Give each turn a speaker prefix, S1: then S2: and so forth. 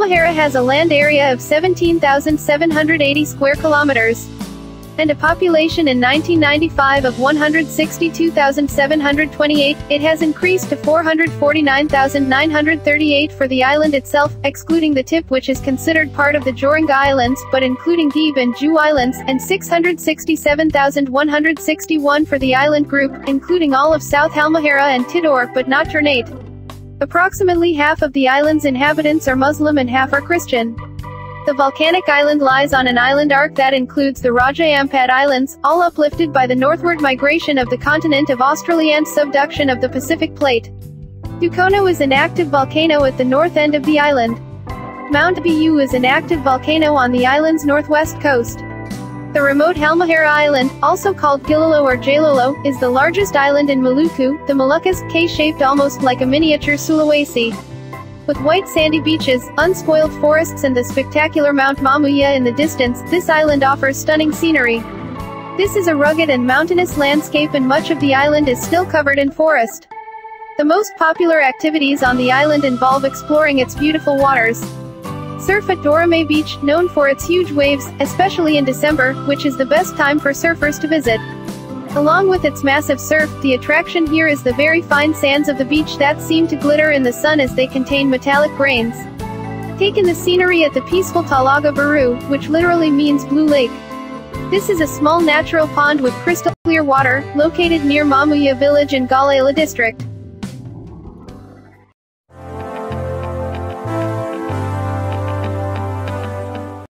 S1: Halmahera has a land area of 17,780 square kilometers and a population in 1995 of 162,728, it has increased to 449,938 for the island itself, excluding the tip which is considered part of the Joronga Islands, but including Gebe and Islands, and 667,161 for the island group, including all of South Halmahera and Tidore, but not Ternate. Approximately half of the island's inhabitants are Muslim and half are Christian. The volcanic island lies on an island arc that includes the Raja Ampat Islands, all uplifted by the northward migration of the continent of Australia and subduction of the Pacific Plate. Dukono is an active volcano at the north end of the island. Mount Ibu is an active volcano on the island's northwest coast. The remote Halmahera Island, also called Gilolo or Jailolo, is the largest island in Maluku, the Moluccas, K-shaped almost like a miniature Sulawesi. With white sandy beaches, unspoiled forests and the spectacular Mount Mamuya in the distance, this island offers stunning scenery. This is a rugged and mountainous landscape and much of the island is still covered in forest. The most popular activities on the island involve exploring its beautiful waters. Surf at Dorame Beach, known for its huge waves, especially in December, which is the best time for surfers to visit. Along with its massive surf, the attraction here is the very fine sands of the beach that seem to glitter in the sun as they contain metallic grains. Take in the scenery at the peaceful Telaga Biru, which literally means blue lake. This is a small natural pond with crystal clear water, located near Mamuya village in Galela district.